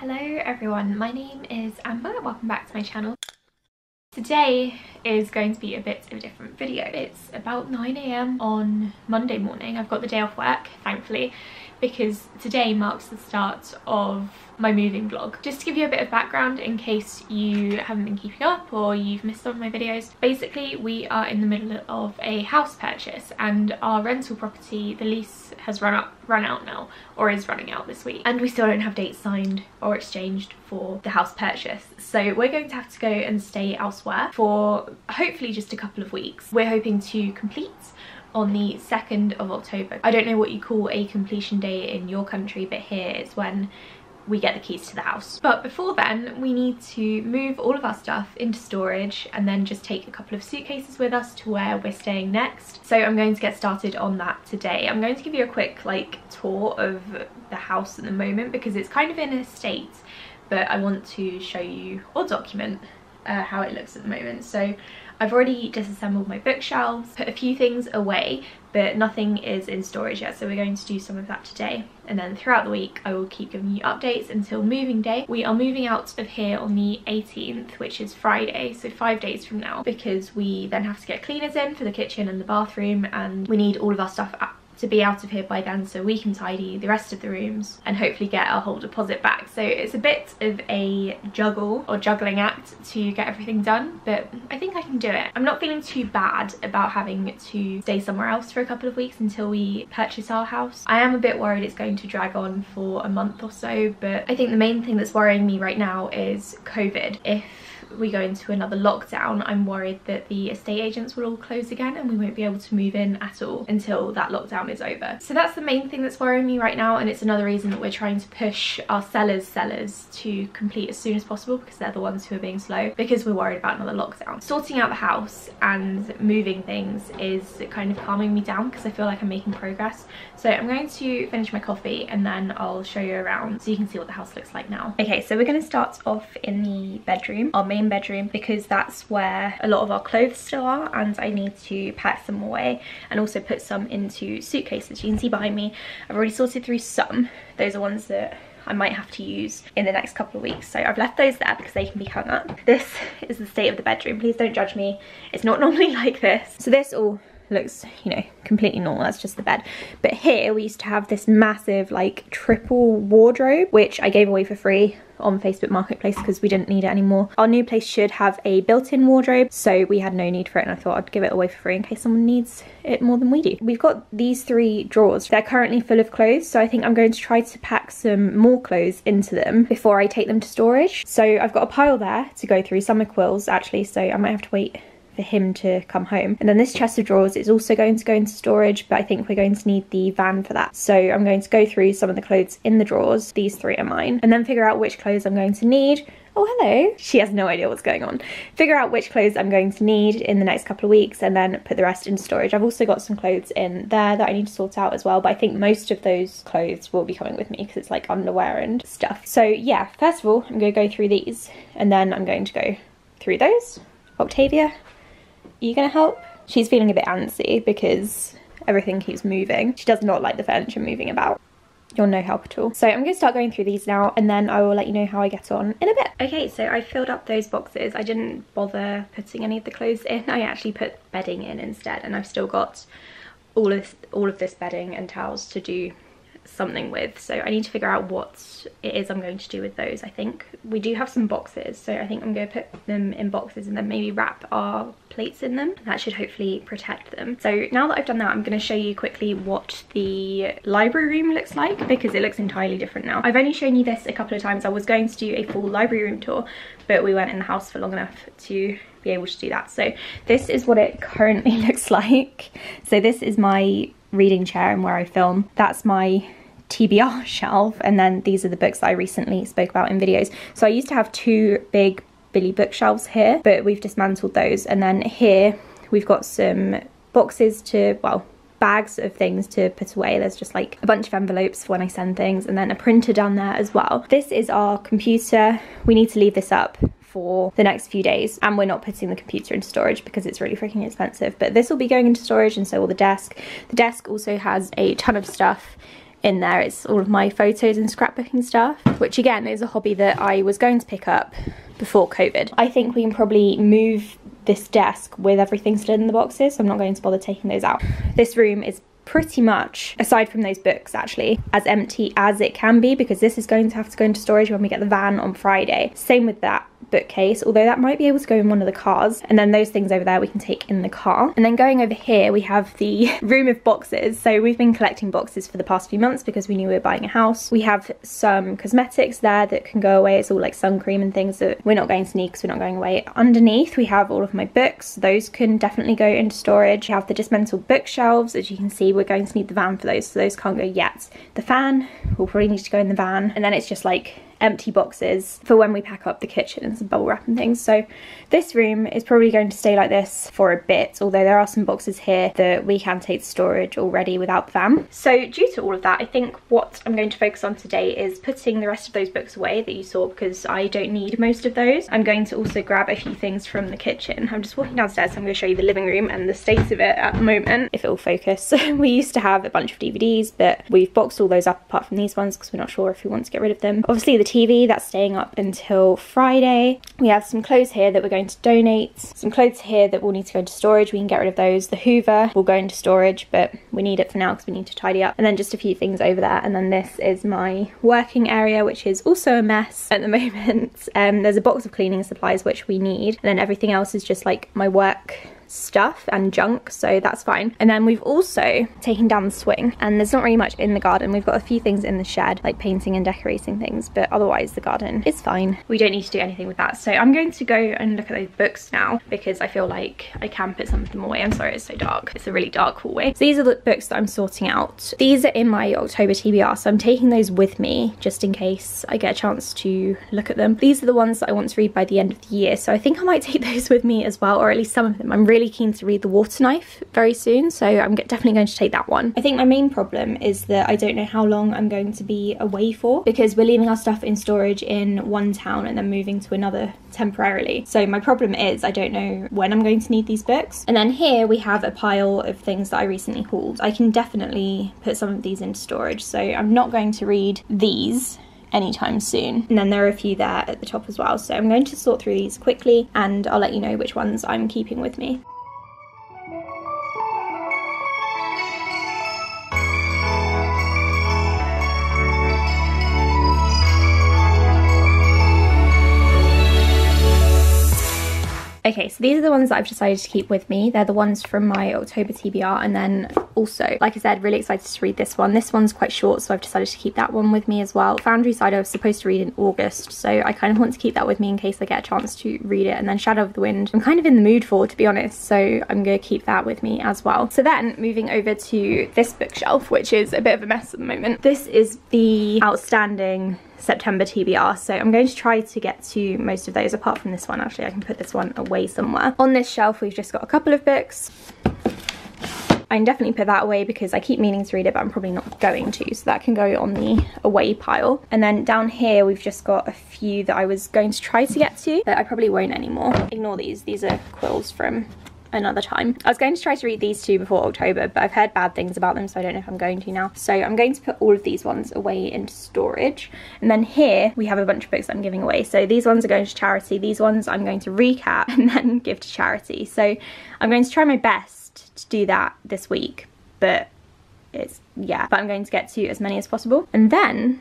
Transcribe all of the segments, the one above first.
Hello everyone, my name is Amber, welcome back to my channel. Today is going to be a bit of a different video. It's about 9am on Monday morning. I've got the day off work, thankfully, because today marks the start of my moving vlog. Just to give you a bit of background in case you haven't been keeping up or you've missed some of my videos. Basically, we are in the middle of a house purchase and our rental property, the lease has run up run out now or is running out this week and we still don't have dates signed or exchanged for the house purchase so we're going to have to go and stay elsewhere for hopefully just a couple of weeks we're hoping to complete on the 2nd of October. I don't know what you call a completion day in your country, but here it's when we get the keys to the house. But before then, we need to move all of our stuff into storage and then just take a couple of suitcases with us to where we're staying next. So I'm going to get started on that today. I'm going to give you a quick like tour of the house at the moment because it's kind of in a state, but I want to show you or document uh, how it looks at the moment. So I've already disassembled my bookshelves, put a few things away, but nothing is in storage yet, so we're going to do some of that today. And then throughout the week, I will keep giving you updates until moving day. We are moving out of here on the 18th, which is Friday, so five days from now, because we then have to get cleaners in for the kitchen and the bathroom, and we need all of our stuff to be out of here by then so we can tidy the rest of the rooms and hopefully get our whole deposit back. So it's a bit of a juggle or juggling act to get everything done, but I think I can do it. I'm not feeling too bad about having to stay somewhere else for a couple of weeks until we purchase our house. I am a bit worried it's going to drag on for a month or so, but I think the main thing that's worrying me right now is COVID. If we go into another lockdown, I'm worried that the estate agents will all close again and we won't be able to move in at all until that lockdown is over. So that's the main thing that's worrying me right now and it's another reason that we're trying to push our sellers sellers to complete as soon as possible because they're the ones who are being slow because we're worried about another lockdown. Sorting out the house and moving things is kind of calming me down because I feel like I'm making progress. So I'm going to finish my coffee and then I'll show you around so you can see what the house looks like now. Okay, so we're going to start off in the bedroom. Our main main bedroom because that's where a lot of our clothes still are and I need to pack them away and also put some into suitcases. You can see behind me I've already sorted through some. Those are ones that I might have to use in the next couple of weeks. So I've left those there because they can be hung up. This is the state of the bedroom. Please don't judge me. It's not normally like this. So this all looks, you know, completely normal. That's just the bed. But here we used to have this massive like triple wardrobe, which I gave away for free on Facebook Marketplace because we didn't need it anymore. Our new place should have a built-in wardrobe, so we had no need for it and I thought I'd give it away for free in case someone needs it more than we do. We've got these three drawers. They're currently full of clothes, so I think I'm going to try to pack some more clothes into them before I take them to storage. So I've got a pile there to go through, some are Quill's actually, so I might have to wait for him to come home. And then this chest of drawers is also going to go into storage, but I think we're going to need the van for that. So I'm going to go through some of the clothes in the drawers. These three are mine. And then figure out which clothes I'm going to need. Oh, hello. She has no idea what's going on. Figure out which clothes I'm going to need in the next couple of weeks and then put the rest in storage. I've also got some clothes in there that I need to sort out as well, but I think most of those clothes will be coming with me because it's like underwear and stuff. So yeah, first of all, I'm going to go through these and then I'm going to go through those. Octavia, you gonna help? She's feeling a bit antsy because everything keeps moving. She does not like the furniture moving about. You're no help at all. So I'm going to start going through these now and then I will let you know how I get on in a bit. Okay, so I filled up those boxes. I didn't bother putting any of the clothes in. I actually put bedding in instead and I've still got all of, all of this bedding and towels to do something with. So I need to figure out what it is I'm going to do with those I think. We do have some boxes so I think I'm going to put them in boxes and then maybe wrap our plates in them. That should hopefully protect them. So now that I've done that I'm going to show you quickly what the library room looks like because it looks entirely different now. I've only shown you this a couple of times. I was going to do a full library room tour but we weren't in the house for long enough to be able to do that. So this is what it currently looks like. So this is my reading chair and where I film. That's my TBR shelf and then these are the books that I recently spoke about in videos. So I used to have two big Billy bookshelves here but we've dismantled those and then here we've got some boxes to, well, bags of things to put away. There's just like a bunch of envelopes for when I send things and then a printer down there as well. This is our computer. We need to leave this up for the next few days and we're not putting the computer into storage because it's really freaking expensive but this will be going into storage and so will the desk the desk also has a ton of stuff in there. It's all of my photos and scrapbooking stuff, which again is a hobby that I was going to pick up before COVID. I think we can probably move this desk with everything still in the boxes, so I'm not going to bother taking those out. This room is pretty much, aside from those books actually, as empty as it can be because this is going to have to go into storage when we get the van on Friday. Same with that bookcase, although that might be able to go in one of the cars. And then those things over there we can take in the car. And then going over here, we have the room of boxes. So we've been collecting boxes for the past few months because we knew we were buying a house. We have some cosmetics there that can go away. It's all like sun cream and things that we're not going to need because we're not going away. Underneath, we have all of my books. Those can definitely go into storage. We have the dismantled bookshelves. As you can see, we're going to need the van for those, so those can't go yet. The fan will probably need to go in the van. And then it's just like empty boxes for when we pack up the kitchen and some bubble wrap and things. So this room is probably going to stay like this for a bit, although there are some boxes here that we can take to storage already without the van. So due to all of that, I think what I'm going to focus on today is putting the rest of those books away that you saw because I don't need most of those. I'm going to also grab a few things from the kitchen. I'm just walking downstairs, so I'm going to show you the living room and the state of it at the moment, if it will focus. we used to have a bunch of DVDs, but we've boxed all those up apart from these ones because we're not sure if we want to get rid of them. Obviously the TV, that's staying up until Friday. We have some clothes here that we're going to donate. Some clothes here that will need to go into storage. We can get rid of those. The Hoover will go into storage, but we need it for now because we need to tidy up. And then just a few things over there. And then this is my working area, which is also a mess at the moment. Um, there's a box of cleaning supplies, which we need. And then everything else is just like my work stuff and junk so that's fine. And then we've also taken down the swing and there's not really much in the garden. We've got a few things in the shed like painting and decorating things but otherwise the garden is fine. We don't need to do anything with that. So I'm going to go and look at those books now because I feel like I can put some of them away. I'm sorry it's so dark. It's a really dark hallway. So these are the books that I'm sorting out. These are in my October TBR so I'm taking those with me just in case I get a chance to look at them. These are the ones that I want to read by the end of the year so I think I might take those with me as well or at least some of them. I'm really really keen to read The Water Knife very soon, so I'm definitely going to take that one. I think my main problem is that I don't know how long I'm going to be away for because we're leaving our stuff in storage in one town and then moving to another temporarily. So my problem is I don't know when I'm going to need these books. And then here we have a pile of things that I recently hauled. I can definitely put some of these into storage, so I'm not going to read these anytime soon. And then there are a few there at the top as well. So I'm going to sort through these quickly and I'll let you know which ones I'm keeping with me. Okay, so these are the ones that I've decided to keep with me. They're the ones from my October TBR. And then also, like I said, really excited to read this one. This one's quite short, so I've decided to keep that one with me as well. Foundryside I was supposed to read in August, so I kind of want to keep that with me in case I get a chance to read it. And then Shadow of the Wind, I'm kind of in the mood for, to be honest, so I'm going to keep that with me as well. So then, moving over to this bookshelf, which is a bit of a mess at the moment. This is the outstanding September TBR. So I'm going to try to get to most of those apart from this one. Actually, I can put this one away somewhere. On this shelf, we've just got a couple of books. I can definitely put that away because I keep meaning to read it, but I'm probably not going to. So that can go on the away pile. And then down here, we've just got a few that I was going to try to get to, but I probably won't anymore. Ignore these. These are Quill's from another time. I was going to try to read these two before October, but I've heard bad things about them, so I don't know if I'm going to now. So I'm going to put all of these ones away into storage. And then here we have a bunch of books I'm giving away. So these ones are going to charity. These ones I'm going to recap and then give to charity. So I'm going to try my best to do that this week, but it's, yeah. But I'm going to get to as many as possible. And then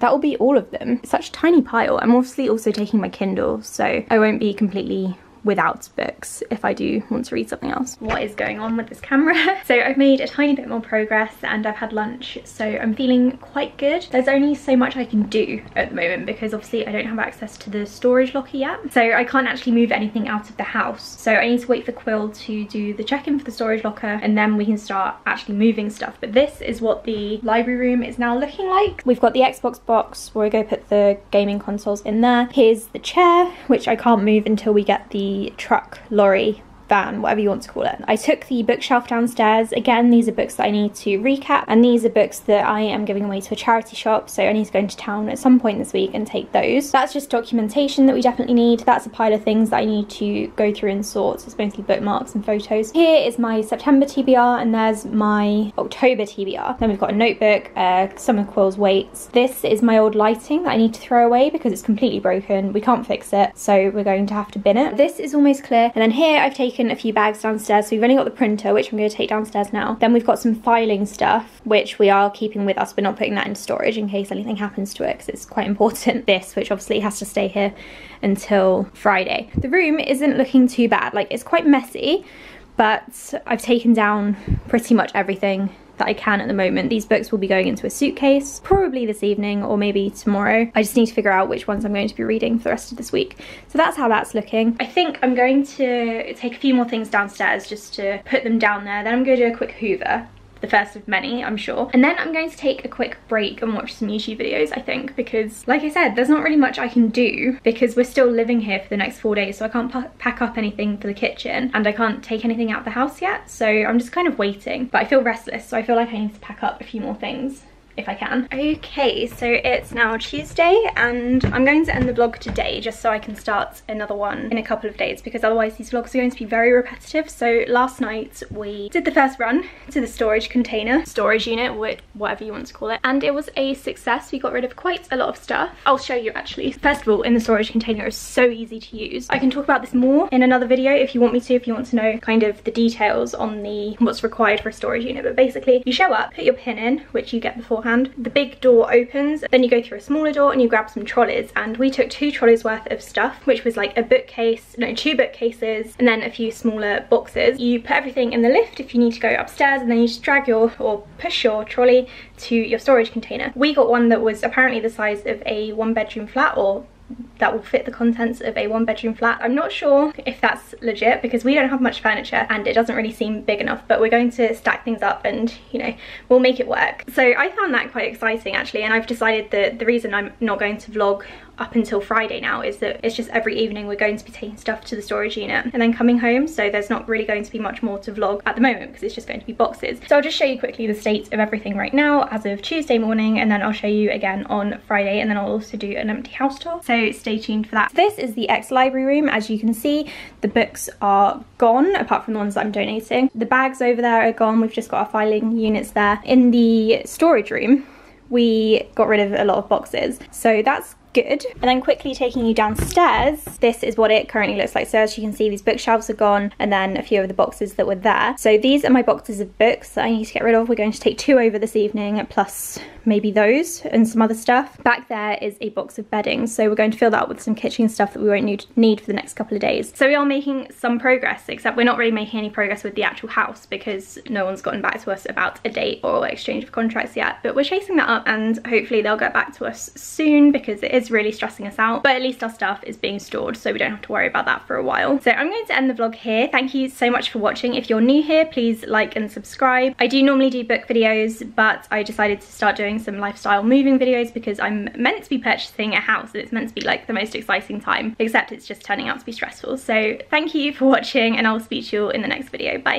that will be all of them. It's such a tiny pile. I'm obviously also taking my Kindle, so I won't be completely without books if I do want to read something else. What is going on with this camera? so I've made a tiny bit more progress and I've had lunch so I'm feeling quite good. There's only so much I can do at the moment because obviously I don't have access to the storage locker yet so I can't actually move anything out of the house so I need to wait for Quill to do the check-in for the storage locker and then we can start actually moving stuff but this is what the library room is now looking like. We've got the Xbox box where we go put the gaming consoles in there. Here's the chair which I can't move until we get the truck lorry van, whatever you want to call it. I took the bookshelf downstairs. Again, these are books that I need to recap and these are books that I am giving away to a charity shop. So I need to go into town at some point this week and take those. That's just documentation that we definitely need. That's a pile of things that I need to go through and sort. So it's mostly bookmarks and photos. Here is my September TBR and there's my October TBR. Then we've got a notebook, uh, some of Quill's weights. This is my old lighting that I need to throw away because it's completely broken. We can't fix it. So we're going to have to bin it. This is almost clear. And then here I've taken a few bags downstairs. So we've only got the printer, which I'm going to take downstairs now. Then we've got some filing stuff, which we are keeping with us. We're not putting that into storage in case anything happens to it because it's quite important. This, which obviously has to stay here until Friday. The room isn't looking too bad. Like it's quite messy, but I've taken down pretty much everything that I can at the moment. These books will be going into a suitcase, probably this evening or maybe tomorrow. I just need to figure out which ones I'm going to be reading for the rest of this week. So that's how that's looking. I think I'm going to take a few more things downstairs just to put them down there. Then I'm going to do a quick hoover the first of many, I'm sure. And then I'm going to take a quick break and watch some YouTube videos, I think, because like I said, there's not really much I can do because we're still living here for the next four days, so I can't pack up anything for the kitchen and I can't take anything out of the house yet, so I'm just kind of waiting. But I feel restless, so I feel like I need to pack up a few more things if I can. Okay, so it's now Tuesday and I'm going to end the vlog today just so I can start another one in a couple of days because otherwise these vlogs are going to be very repetitive. So last night we did the first run to the storage container, storage unit, whatever you want to call it, and it was a success. We got rid of quite a lot of stuff. I'll show you actually. First of all, in the storage container is so easy to use. I can talk about this more in another video if you want me to, if you want to know kind of the details on the what's required for a storage unit. But basically, you show up, put your pin in, which you get beforehand, beforehand. The big door opens, then you go through a smaller door and you grab some trolleys. And we took two trolleys worth of stuff, which was like a bookcase, no, two bookcases, and then a few smaller boxes. You put everything in the lift if you need to go upstairs, and then you just drag your, or push your trolley to your storage container. We got one that was apparently the size of a one bedroom flat or that will fit the contents of a one bedroom flat. I'm not sure if that's legit because we don't have much furniture and it doesn't really seem big enough but we're going to stack things up and you know we'll make it work. So I found that quite exciting actually and I've decided that the reason I'm not going to vlog up until Friday now is that it's just every evening we're going to be taking stuff to the storage unit and then coming home so there's not really going to be much more to vlog at the moment because it's just going to be boxes. So I'll just show you quickly the state of everything right now as of Tuesday morning and then I'll show you again on Friday and then I'll also do an empty house tour so stay tuned for that. This is the ex-library room as you can see the books are gone apart from the ones that I'm donating. The bags over there are gone we've just got our filing units there. In the storage room we got rid of a lot of boxes so that's good. And then quickly taking you downstairs, this is what it currently looks like. So as you can see, these bookshelves are gone and then a few of the boxes that were there. So these are my boxes of books that I need to get rid of. We're going to take two over this evening, plus maybe those and some other stuff. Back there is a box of bedding. So we're going to fill that up with some kitchen stuff that we won't need, need for the next couple of days. So we are making some progress, except we're not really making any progress with the actual house because no one's gotten back to us about a date or exchange of contracts yet. But we're chasing that up and hopefully they'll get back to us soon because it is really stressing us out. But at least our stuff is being stored so we don't have to worry about that for a while. So I'm going to end the vlog here. Thank you so much for watching. If you're new here, please like and subscribe. I do normally do book videos, but I decided to start doing some lifestyle moving videos because I'm meant to be purchasing a house and it's meant to be like the most exciting time, except it's just turning out to be stressful. So thank you for watching and I'll speak to you all in the next video. Bye.